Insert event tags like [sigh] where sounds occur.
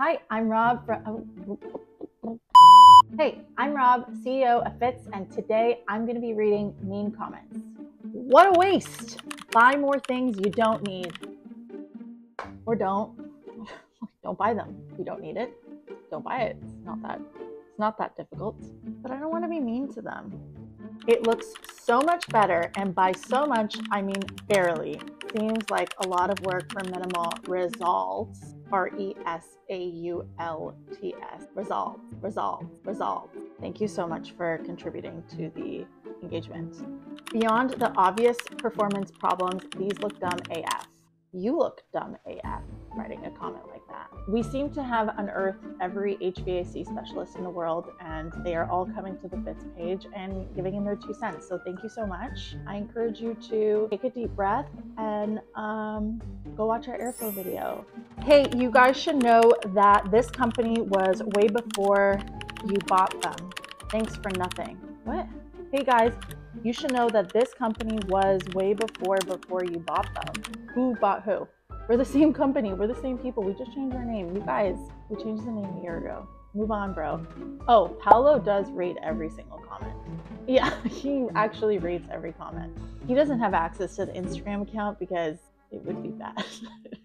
Hi, I'm Rob. Oh. Hey, I'm Rob, CEO of Fittes, and today I'm going to be reading mean comments. What a waste! Buy more things you don't need. Or don't. [laughs] Don't buy them. You don't need it. Don't buy it. It's not that it's not that difficult. But I don't want to be mean to them. It looks so much better, and by so much, I mean barely. Seems like a lot of work for minimal results. R E S A U L T S. Results, results, results. Thank you so much for contributing to the engagement. Beyond the obvious performance problems, these look dumb AF. You look dumb AF writing a comment like that. We seem to have unearthed every HVAC specialist in the world, and they are all coming to the Fittes page and giving in their two cents. So thank you so much. I encourage you to take a deep breath and um, go watch our airflow video. Hey, you guys should know that this company was way before you bought them. Thanks for nothing. What? Hey guys, you should know that this company was way before before you bought them. Who bought who? We're the same company. We're the same people. We just changed our name. You guys, we changed the name a year ago. Move on, bro. Oh, Paolo does read every single comment. Yeah, [laughs] he actually reads every comment. He doesn't have access to the Instagram account because it would be bad. [laughs]